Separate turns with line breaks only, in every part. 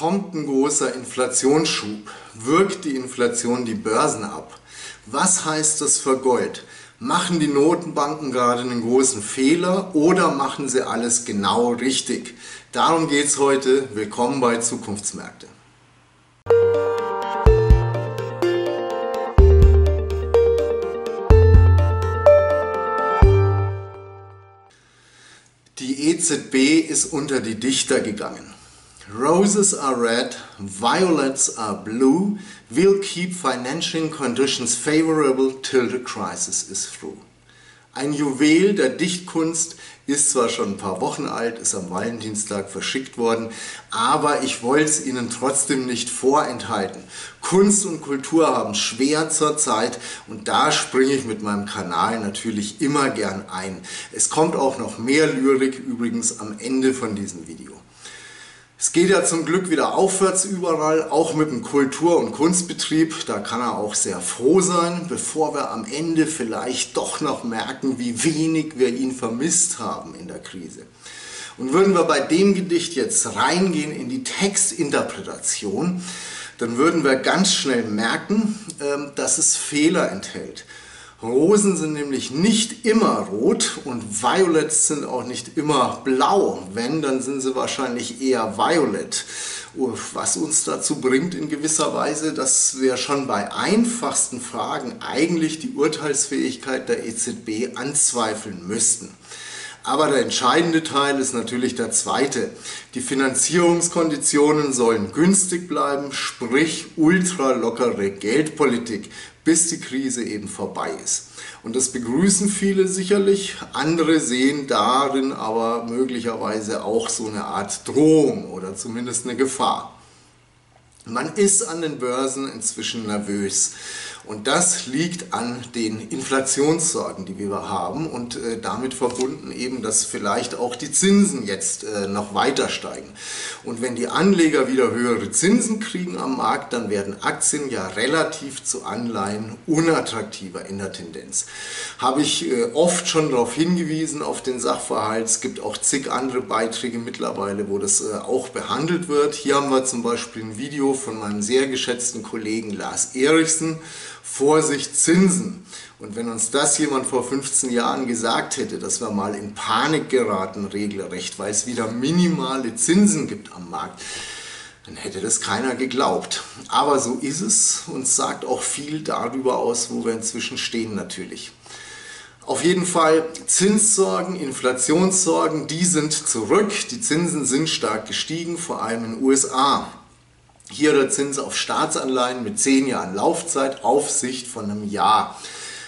kommt ein großer Inflationsschub. Wirkt die Inflation die Börsen ab? Was heißt das für Gold? Machen die Notenbanken gerade einen großen Fehler oder machen sie alles genau richtig? Darum geht es heute. Willkommen bei Zukunftsmärkte. Die EZB ist unter die Dichter gegangen. Roses are red, violets are blue, we'll keep financial conditions favorable till the crisis is through. Ein Juwel der Dichtkunst ist zwar schon ein paar Wochen alt, ist am Valentinstag verschickt worden, aber ich wollte es Ihnen trotzdem nicht vorenthalten. Kunst und Kultur haben schwer zur Zeit und da springe ich mit meinem Kanal natürlich immer gern ein. Es kommt auch noch mehr Lyrik übrigens am Ende von diesem Video. Es geht ja zum Glück wieder aufwärts überall, auch mit dem Kultur- und Kunstbetrieb. Da kann er auch sehr froh sein, bevor wir am Ende vielleicht doch noch merken, wie wenig wir ihn vermisst haben in der Krise. Und würden wir bei dem Gedicht jetzt reingehen in die Textinterpretation, dann würden wir ganz schnell merken, ähm, dass es Fehler enthält. Rosen sind nämlich nicht immer rot und Violets sind auch nicht immer blau. Wenn, dann sind sie wahrscheinlich eher violet. Was uns dazu bringt in gewisser Weise, dass wir schon bei einfachsten Fragen eigentlich die Urteilsfähigkeit der EZB anzweifeln müssten. Aber der entscheidende Teil ist natürlich der zweite. Die Finanzierungskonditionen sollen günstig bleiben, sprich ultra lockere Geldpolitik, bis die Krise eben vorbei ist. Und das begrüßen viele sicherlich, andere sehen darin aber möglicherweise auch so eine Art Drohung oder zumindest eine Gefahr. Man ist an den Börsen inzwischen nervös. Und das liegt an den Inflationssorgen, die wir haben und äh, damit verbunden eben, dass vielleicht auch die Zinsen jetzt äh, noch weiter steigen. Und wenn die Anleger wieder höhere Zinsen kriegen am Markt, dann werden Aktien ja relativ zu Anleihen unattraktiver in der Tendenz. Habe ich äh, oft schon darauf hingewiesen, auf den Sachverhalt. Es gibt auch zig andere Beiträge mittlerweile, wo das äh, auch behandelt wird. Hier haben wir zum Beispiel ein Video von meinem sehr geschätzten Kollegen Lars Erichsen Vorsicht Zinsen. Und wenn uns das jemand vor 15 Jahren gesagt hätte, dass wir mal in Panik geraten, regelrecht, weil es wieder minimale Zinsen gibt am Markt, dann hätte das keiner geglaubt. Aber so ist es und sagt auch viel darüber aus, wo wir inzwischen stehen natürlich. Auf jeden Fall Zinssorgen, Inflationssorgen, die sind zurück. Die Zinsen sind stark gestiegen, vor allem in den USA. Hier der Zins auf Staatsanleihen mit 10 Jahren Laufzeit, Aufsicht von einem Jahr.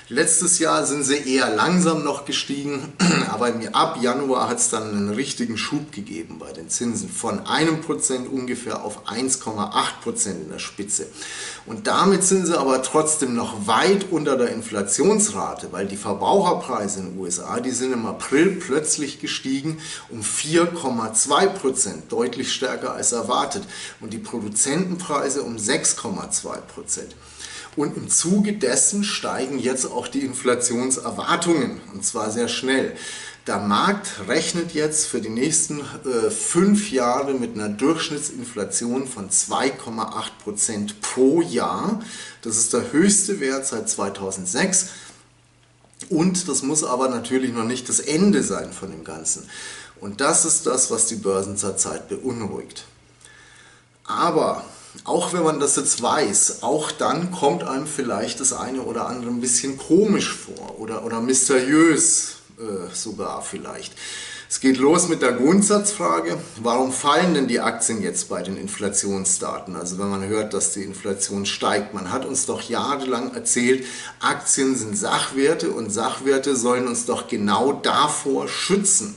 Letztes Jahr sind sie eher langsam noch gestiegen, aber ab Januar hat es dann einen richtigen Schub gegeben bei den Zinsen von einem Prozent ungefähr auf 1,8 Prozent in der Spitze. Und damit sind sie aber trotzdem noch weit unter der Inflationsrate, weil die Verbraucherpreise in den USA, die sind im April plötzlich gestiegen um 4,2 Prozent, deutlich stärker als erwartet. Und die Produzentenpreise um 6,2 Prozent. Und im Zuge dessen steigen jetzt auch die Inflationserwartungen und zwar sehr schnell. Der Markt rechnet jetzt für die nächsten äh, fünf Jahre mit einer Durchschnittsinflation von 2,8 Prozent pro Jahr. Das ist der höchste Wert seit 2006. Und das muss aber natürlich noch nicht das Ende sein von dem Ganzen. Und das ist das, was die Börsen zurzeit beunruhigt. Aber auch wenn man das jetzt weiß, auch dann kommt einem vielleicht das eine oder andere ein bisschen komisch vor oder, oder mysteriös äh, sogar vielleicht. Es geht los mit der Grundsatzfrage, warum fallen denn die Aktien jetzt bei den Inflationsdaten? Also wenn man hört, dass die Inflation steigt. Man hat uns doch jahrelang erzählt, Aktien sind Sachwerte und Sachwerte sollen uns doch genau davor schützen.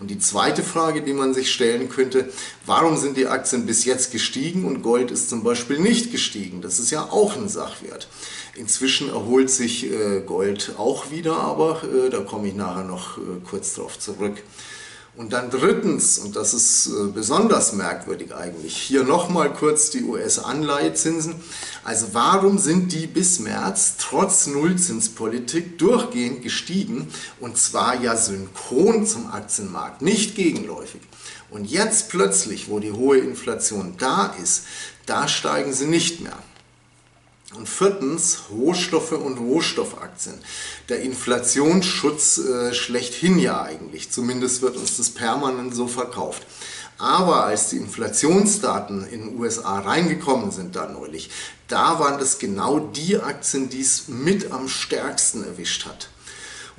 Und die zweite Frage, die man sich stellen könnte, warum sind die Aktien bis jetzt gestiegen und Gold ist zum Beispiel nicht gestiegen? Das ist ja auch ein Sachwert. Inzwischen erholt sich äh, Gold auch wieder, aber äh, da komme ich nachher noch äh, kurz drauf zurück. Und dann drittens, und das ist äh, besonders merkwürdig eigentlich, hier nochmal kurz die US-Anleihezinsen. Also warum sind die bis März trotz Nullzinspolitik durchgehend gestiegen und zwar ja synchron zum Aktienmarkt, nicht gegenläufig. Und jetzt plötzlich, wo die hohe Inflation da ist, da steigen sie nicht mehr. Und viertens, Rohstoffe und Rohstoffaktien. Der Inflationsschutz äh, schlechthin ja eigentlich, zumindest wird uns das permanent so verkauft. Aber als die Inflationsdaten in den USA reingekommen sind da neulich, da waren das genau die Aktien, die es mit am stärksten erwischt hat.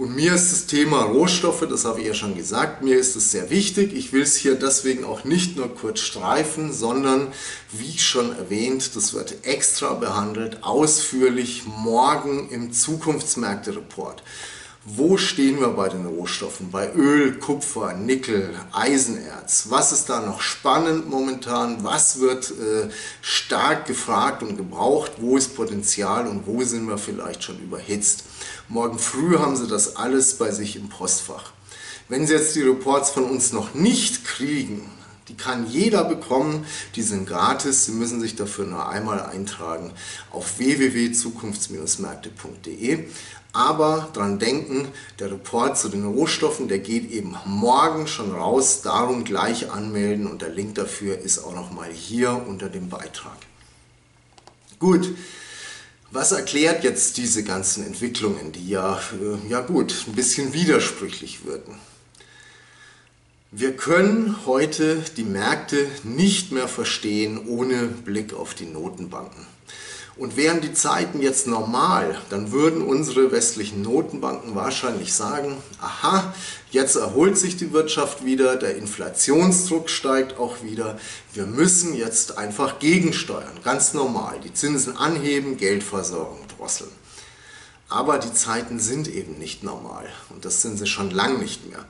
Und mir ist das Thema Rohstoffe, das habe ich ja schon gesagt, mir ist es sehr wichtig. Ich will es hier deswegen auch nicht nur kurz streifen, sondern wie schon erwähnt, das wird extra behandelt, ausführlich morgen im Zukunftsmärkte-Report. Wo stehen wir bei den Rohstoffen? Bei Öl, Kupfer, Nickel, Eisenerz. Was ist da noch spannend momentan? Was wird äh, stark gefragt und gebraucht? Wo ist Potenzial und wo sind wir vielleicht schon überhitzt? Morgen früh haben Sie das alles bei sich im Postfach. Wenn Sie jetzt die Reports von uns noch nicht kriegen, die kann jeder bekommen, die sind gratis, Sie müssen sich dafür nur einmal eintragen auf www.zukunfts-märkte.de. Aber dran denken, der Report zu den Rohstoffen, der geht eben morgen schon raus, darum gleich anmelden und der Link dafür ist auch nochmal hier unter dem Beitrag. Gut, was erklärt jetzt diese ganzen Entwicklungen, die ja, äh, ja gut, ein bisschen widersprüchlich wirken? Wir können heute die Märkte nicht mehr verstehen ohne Blick auf die Notenbanken. Und wären die Zeiten jetzt normal, dann würden unsere westlichen Notenbanken wahrscheinlich sagen, aha, jetzt erholt sich die Wirtschaft wieder, der Inflationsdruck steigt auch wieder, wir müssen jetzt einfach gegensteuern, ganz normal, die Zinsen anheben, Geldversorgung drosseln. Aber die Zeiten sind eben nicht normal und das sind sie schon lang nicht mehr.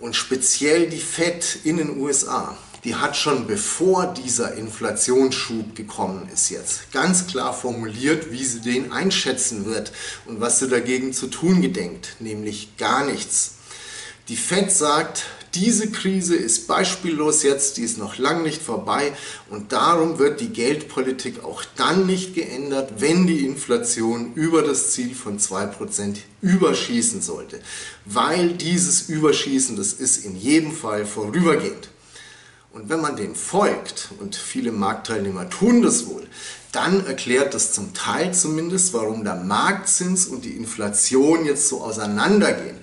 Und speziell die FED in den USA, die hat schon bevor dieser Inflationsschub gekommen ist jetzt ganz klar formuliert, wie sie den einschätzen wird und was sie dagegen zu tun gedenkt, nämlich gar nichts. Die Fed sagt, diese Krise ist beispiellos jetzt, die ist noch lang nicht vorbei und darum wird die Geldpolitik auch dann nicht geändert, wenn die Inflation über das Ziel von 2% überschießen sollte. Weil dieses Überschießen, das ist in jedem Fall vorübergehend. Und wenn man dem folgt, und viele Marktteilnehmer tun das wohl, dann erklärt das zum Teil zumindest, warum der Marktzins und die Inflation jetzt so auseinandergehen.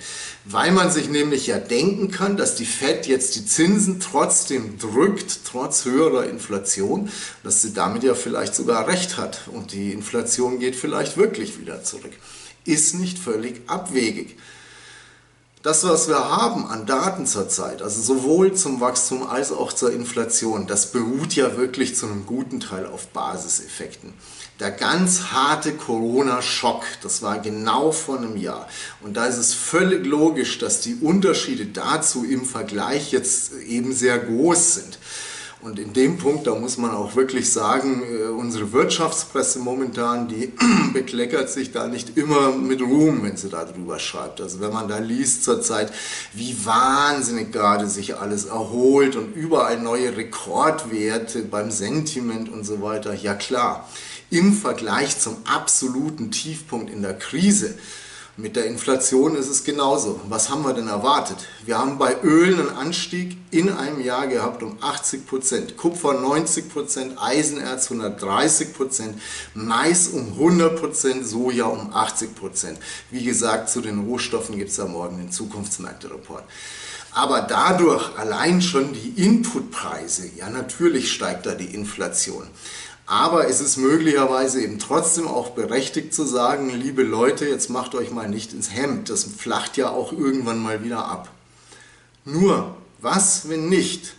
Weil man sich nämlich ja denken kann, dass die Fed jetzt die Zinsen trotzdem drückt, trotz höherer Inflation, dass sie damit ja vielleicht sogar recht hat und die Inflation geht vielleicht wirklich wieder zurück. Ist nicht völlig abwegig. Das, was wir haben an Daten zurzeit, also sowohl zum Wachstum als auch zur Inflation, das beruht ja wirklich zu einem guten Teil auf Basiseffekten. Der ganz harte Corona-Schock, das war genau vor einem Jahr. Und da ist es völlig logisch, dass die Unterschiede dazu im Vergleich jetzt eben sehr groß sind. Und in dem Punkt, da muss man auch wirklich sagen, äh, unsere Wirtschaftspresse momentan, die bekleckert sich da nicht immer mit Ruhm, wenn sie darüber schreibt. Also wenn man da liest zurzeit, wie wahnsinnig gerade sich alles erholt und überall neue Rekordwerte beim Sentiment und so weiter. Ja klar, im Vergleich zum absoluten Tiefpunkt in der Krise mit der Inflation ist es genauso. Was haben wir denn erwartet? Wir haben bei Öl einen Anstieg in einem Jahr gehabt um 80 Prozent, Kupfer 90 Prozent, Eisenerz 130 Prozent, Mais um 100 Prozent, Soja um 80 Prozent. Wie gesagt, zu den Rohstoffen gibt es ja morgen den Zukunftsmärkte-Report. Aber dadurch allein schon die Inputpreise, ja natürlich steigt da die Inflation. Aber es ist möglicherweise eben trotzdem auch berechtigt zu sagen, liebe Leute, jetzt macht euch mal nicht ins Hemd. Das flacht ja auch irgendwann mal wieder ab. Nur, was, wenn nicht?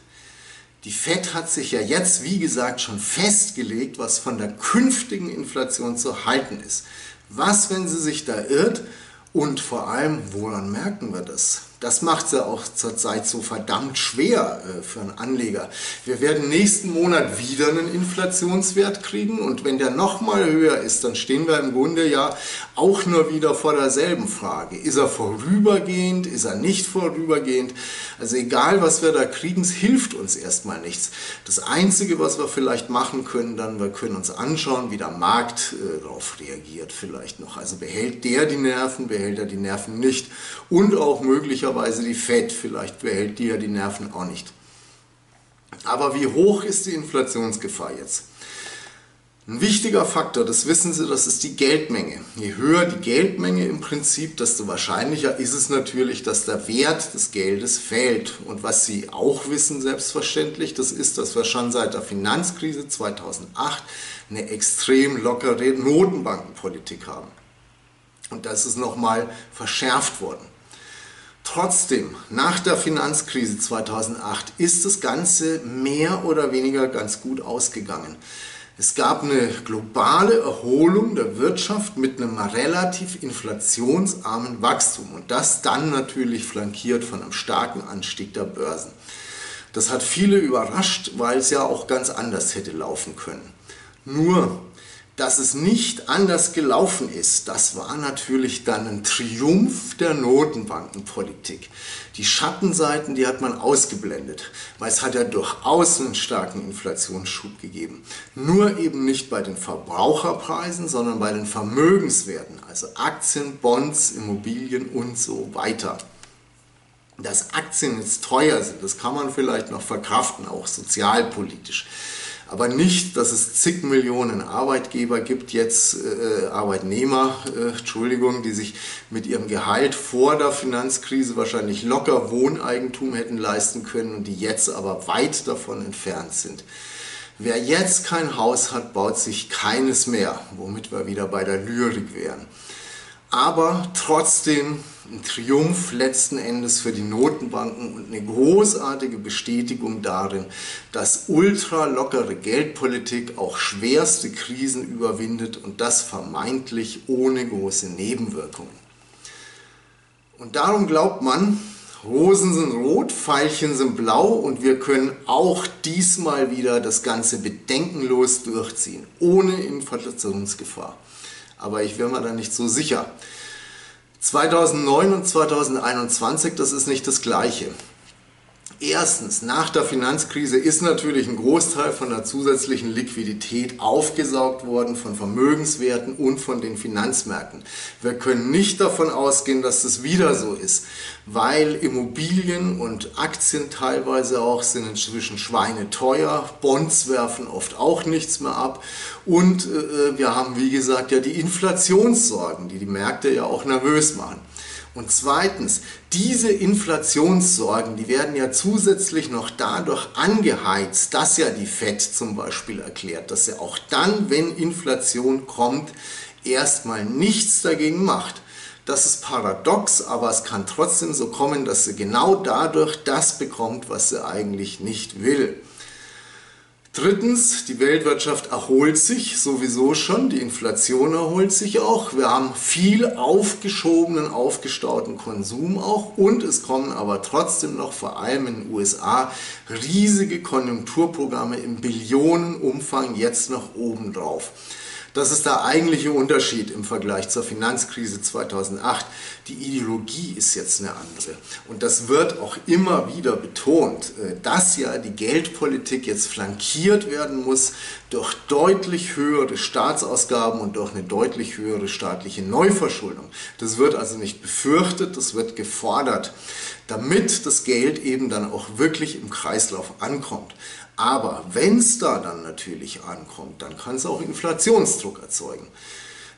Die FED hat sich ja jetzt, wie gesagt, schon festgelegt, was von der künftigen Inflation zu halten ist. Was, wenn sie sich da irrt? Und vor allem, woran merken wir das? Das macht es ja auch zurzeit so verdammt schwer äh, für einen Anleger. Wir werden nächsten Monat wieder einen Inflationswert kriegen und wenn der nochmal höher ist, dann stehen wir im Grunde ja auch nur wieder vor derselben Frage. Ist er vorübergehend? Ist er nicht vorübergehend? Also egal, was wir da kriegen, es hilft uns erstmal nichts. Das Einzige, was wir vielleicht machen können, dann wir können uns anschauen, wie der Markt äh, darauf reagiert vielleicht noch. Also behält der die Nerven, behält er die Nerven nicht und auch möglicherweise die Fed, vielleicht behält die ja die Nerven auch nicht. Aber wie hoch ist die Inflationsgefahr jetzt? Ein wichtiger Faktor, das wissen Sie, das ist die Geldmenge. Je höher die Geldmenge im Prinzip, desto wahrscheinlicher ist es natürlich, dass der Wert des Geldes fällt. Und was Sie auch wissen, selbstverständlich, das ist, dass wir schon seit der Finanzkrise 2008 eine extrem lockere Notenbankenpolitik haben. Und das ist nochmal verschärft worden. Trotzdem, nach der Finanzkrise 2008 ist das Ganze mehr oder weniger ganz gut ausgegangen. Es gab eine globale Erholung der Wirtschaft mit einem relativ inflationsarmen Wachstum und das dann natürlich flankiert von einem starken Anstieg der Börsen. Das hat viele überrascht, weil es ja auch ganz anders hätte laufen können. Nur dass es nicht anders gelaufen ist, das war natürlich dann ein Triumph der Notenbankenpolitik. Die Schattenseiten, die hat man ausgeblendet, weil es hat ja durchaus einen starken Inflationsschub gegeben. Nur eben nicht bei den Verbraucherpreisen, sondern bei den Vermögenswerten, also Aktien, Bonds, Immobilien und so weiter. Dass Aktien jetzt teuer sind, das kann man vielleicht noch verkraften, auch sozialpolitisch aber nicht, dass es zig Millionen Arbeitgeber gibt, jetzt äh, Arbeitnehmer, äh, Entschuldigung, die sich mit ihrem Gehalt vor der Finanzkrise wahrscheinlich locker Wohneigentum hätten leisten können und die jetzt aber weit davon entfernt sind. Wer jetzt kein Haus hat, baut sich keines mehr, womit wir wieder bei der Lyrik wären aber trotzdem ein Triumph letzten Endes für die Notenbanken und eine großartige Bestätigung darin, dass ultra lockere Geldpolitik auch schwerste Krisen überwindet und das vermeintlich ohne große Nebenwirkungen. Und darum glaubt man, Rosen sind rot, Pfeilchen sind blau und wir können auch diesmal wieder das Ganze bedenkenlos durchziehen, ohne Inflationsgefahr aber ich wäre mir da nicht so sicher. 2009 und 2021, das ist nicht das gleiche. Erstens, nach der Finanzkrise ist natürlich ein Großteil von der zusätzlichen Liquidität aufgesaugt worden von Vermögenswerten und von den Finanzmärkten. Wir können nicht davon ausgehen, dass das wieder so ist, weil Immobilien und Aktien teilweise auch sind inzwischen schweineteuer, Bonds werfen oft auch nichts mehr ab und äh, wir haben, wie gesagt, ja die Inflationssorgen, die die Märkte ja auch nervös machen. Und zweitens, diese Inflationssorgen, die werden ja zusätzlich noch dadurch angeheizt, dass ja die FED zum Beispiel erklärt, dass sie auch dann, wenn Inflation kommt, erstmal nichts dagegen macht. Das ist paradox, aber es kann trotzdem so kommen, dass sie genau dadurch das bekommt, was sie eigentlich nicht will. Drittens, die Weltwirtschaft erholt sich sowieso schon, die Inflation erholt sich auch. Wir haben viel aufgeschobenen, aufgestauten Konsum auch und es kommen aber trotzdem noch vor allem in den USA riesige Konjunkturprogramme im Billionenumfang jetzt noch oben drauf. Das ist der eigentliche Unterschied im Vergleich zur Finanzkrise 2008. Die Ideologie ist jetzt eine andere. Und das wird auch immer wieder betont, äh, dass ja die Geldpolitik jetzt flankiert werden muss durch deutlich höhere Staatsausgaben und durch eine deutlich höhere staatliche Neuverschuldung. Das wird also nicht befürchtet, das wird gefordert, damit das Geld eben dann auch wirklich im Kreislauf ankommt. Aber wenn es da dann natürlich ankommt, dann kann es auch Inflationsdruck erzeugen.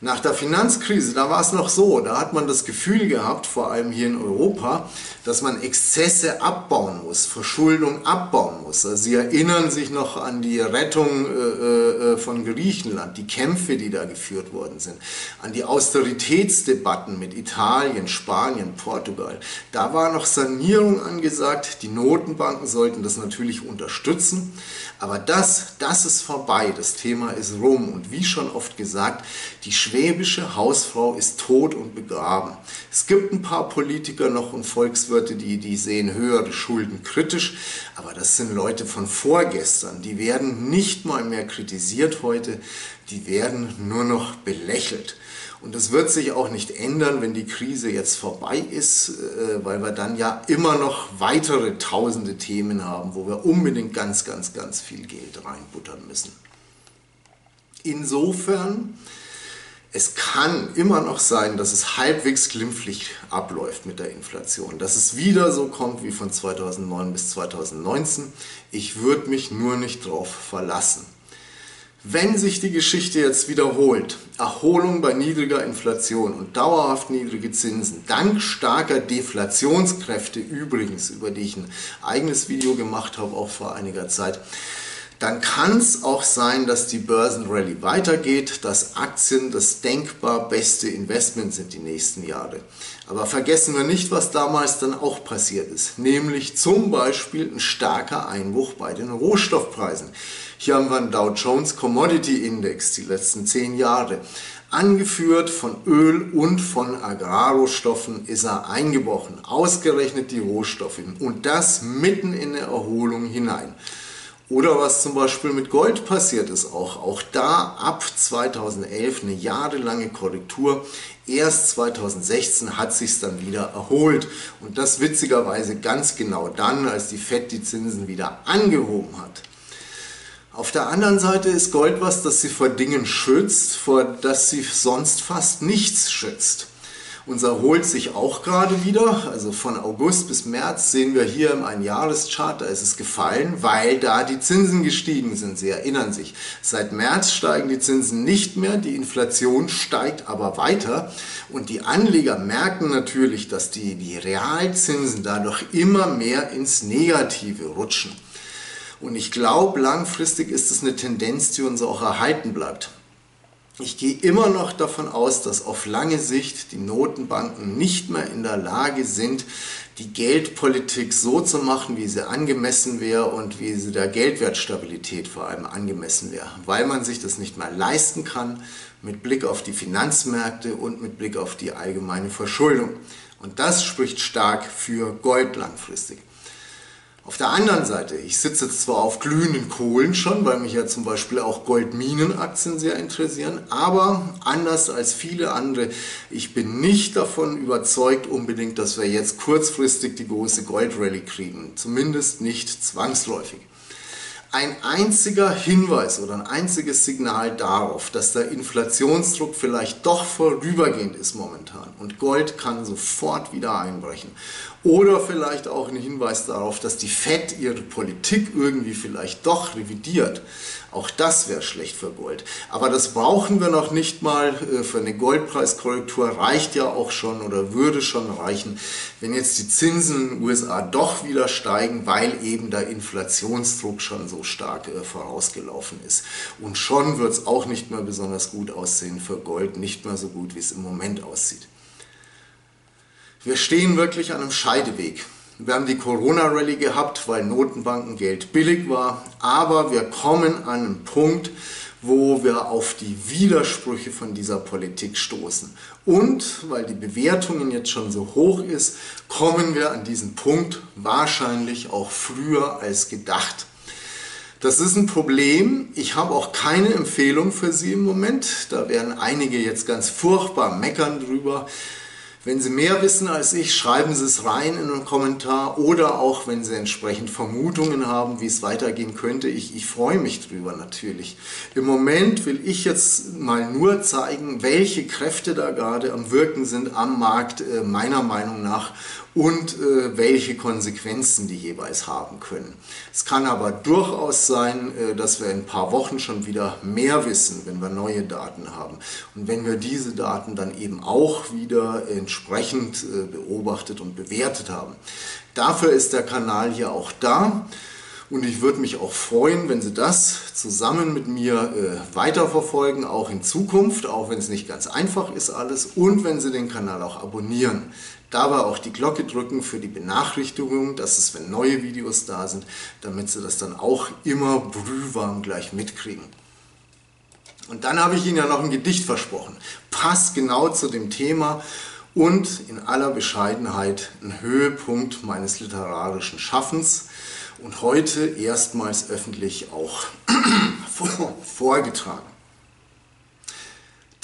Nach der Finanzkrise, da war es noch so, da hat man das Gefühl gehabt, vor allem hier in Europa, dass man Exzesse abbauen muss, Verschuldung abbauen muss. Also Sie erinnern sich noch an die Rettung äh, äh, von Griechenland, die Kämpfe, die da geführt worden sind, an die Austeritätsdebatten mit Italien, Spanien, Portugal. Da war noch Sanierung angesagt, die Notenbanken sollten das natürlich unterstützen, aber das, das ist vorbei, das Thema ist rum und wie schon oft gesagt, die schwäbische Hausfrau ist tot und begraben. Es gibt ein paar Politiker noch und Volkswirte, die, die sehen höhere Schulden kritisch, aber das sind Leute von vorgestern. Die werden nicht mal mehr kritisiert heute, die werden nur noch belächelt. Und das wird sich auch nicht ändern, wenn die Krise jetzt vorbei ist, äh, weil wir dann ja immer noch weitere tausende Themen haben, wo wir unbedingt ganz, ganz, ganz viel Geld reinbuttern müssen. Insofern, es kann immer noch sein, dass es halbwegs glimpflich abläuft mit der Inflation, dass es wieder so kommt wie von 2009 bis 2019. Ich würde mich nur nicht darauf verlassen. Wenn sich die Geschichte jetzt wiederholt, Erholung bei niedriger Inflation und dauerhaft niedrige Zinsen, dank starker Deflationskräfte übrigens, über die ich ein eigenes Video gemacht habe, auch vor einiger Zeit, dann kann es auch sein, dass die Börsenrallye weitergeht, dass Aktien das denkbar beste Investment sind die nächsten Jahre. Aber vergessen wir nicht, was damals dann auch passiert ist, nämlich zum Beispiel ein starker Einbruch bei den Rohstoffpreisen. Hier haben wir einen Dow Jones Commodity Index die letzten zehn Jahre. Angeführt von Öl und von Agrarrohstoffen ist er eingebrochen, ausgerechnet die Rohstoffe und das mitten in eine Erholung hinein. Oder was zum Beispiel mit Gold passiert ist auch. Auch da ab 2011 eine jahrelange Korrektur. Erst 2016 hat sich dann wieder erholt. Und das witzigerweise ganz genau dann, als die FED die Zinsen wieder angehoben hat. Auf der anderen Seite ist Gold was, das sie vor Dingen schützt, vor das sie sonst fast nichts schützt. Unser erholt sich auch gerade wieder, also von August bis März sehen wir hier im Einjahreschart, da ist es gefallen, weil da die Zinsen gestiegen sind. Sie erinnern sich, seit März steigen die Zinsen nicht mehr, die Inflation steigt aber weiter und die Anleger merken natürlich, dass die, die Realzinsen dadurch immer mehr ins Negative rutschen. Und ich glaube, langfristig ist es eine Tendenz, die uns auch erhalten bleibt. Ich gehe immer noch davon aus, dass auf lange Sicht die Notenbanken nicht mehr in der Lage sind, die Geldpolitik so zu machen, wie sie angemessen wäre und wie sie der Geldwertstabilität vor allem angemessen wäre, weil man sich das nicht mehr leisten kann mit Blick auf die Finanzmärkte und mit Blick auf die allgemeine Verschuldung. Und das spricht stark für Gold langfristig. Auf der anderen Seite, ich sitze zwar auf glühenden Kohlen schon, weil mich ja zum Beispiel auch Goldminenaktien sehr interessieren, aber anders als viele andere, ich bin nicht davon überzeugt unbedingt, dass wir jetzt kurzfristig die große Goldrallye kriegen. Zumindest nicht zwangsläufig ein einziger Hinweis oder ein einziges Signal darauf, dass der Inflationsdruck vielleicht doch vorübergehend ist momentan und Gold kann sofort wieder einbrechen. Oder vielleicht auch ein Hinweis darauf, dass die Fed ihre Politik irgendwie vielleicht doch revidiert. Auch das wäre schlecht für Gold. Aber das brauchen wir noch nicht mal. Äh, für eine Goldpreiskorrektur reicht ja auch schon oder würde schon reichen, wenn jetzt die Zinsen in den USA doch wieder steigen, weil eben der Inflationsdruck schon so stark äh, vorausgelaufen ist. Und schon wird es auch nicht mehr besonders gut aussehen für Gold, nicht mehr so gut, wie es im Moment aussieht. Wir stehen wirklich an einem Scheideweg. Wir haben die Corona-Rallye gehabt, weil Notenbankengeld billig war, aber wir kommen an einen Punkt, wo wir auf die Widersprüche von dieser Politik stoßen. Und weil die Bewertungen jetzt schon so hoch ist, kommen wir an diesen Punkt wahrscheinlich auch früher als gedacht. Das ist ein Problem. Ich habe auch keine Empfehlung für Sie im Moment. Da werden einige jetzt ganz furchtbar meckern drüber. Wenn Sie mehr wissen als ich, schreiben Sie es rein in einen Kommentar oder auch, wenn Sie entsprechend Vermutungen haben, wie es weitergehen könnte. Ich, ich freue mich drüber natürlich. Im Moment will ich jetzt mal nur zeigen, welche Kräfte da gerade am Wirken sind am Markt, äh, meiner Meinung nach, und äh, welche Konsequenzen die jeweils haben können. Es kann aber durchaus sein, äh, dass wir in ein paar Wochen schon wieder mehr wissen, wenn wir neue Daten haben. Und wenn wir diese Daten dann eben auch wieder entsprechend äh, beobachtet und bewertet haben. Dafür ist der Kanal hier auch da. Und ich würde mich auch freuen, wenn Sie das zusammen mit mir äh, weiterverfolgen, auch in Zukunft, auch wenn es nicht ganz einfach ist alles. Und wenn Sie den Kanal auch abonnieren. Dabei auch die Glocke drücken für die Benachrichtigung, dass es, wenn neue Videos da sind, damit Sie das dann auch immer brühwarm gleich mitkriegen. Und dann habe ich Ihnen ja noch ein Gedicht versprochen. Passt genau zu dem Thema und in aller Bescheidenheit ein Höhepunkt meines literarischen Schaffens und heute erstmals öffentlich auch vorgetragen.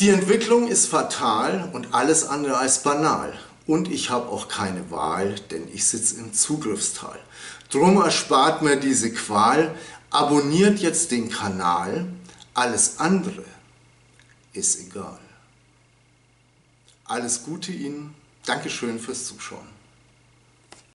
Die Entwicklung ist fatal und alles andere als banal. Und ich habe auch keine Wahl, denn ich sitze im Zugriffstal. Drum erspart mir diese Qual, abonniert jetzt den Kanal, alles andere ist egal. Alles Gute Ihnen, Dankeschön fürs Zuschauen.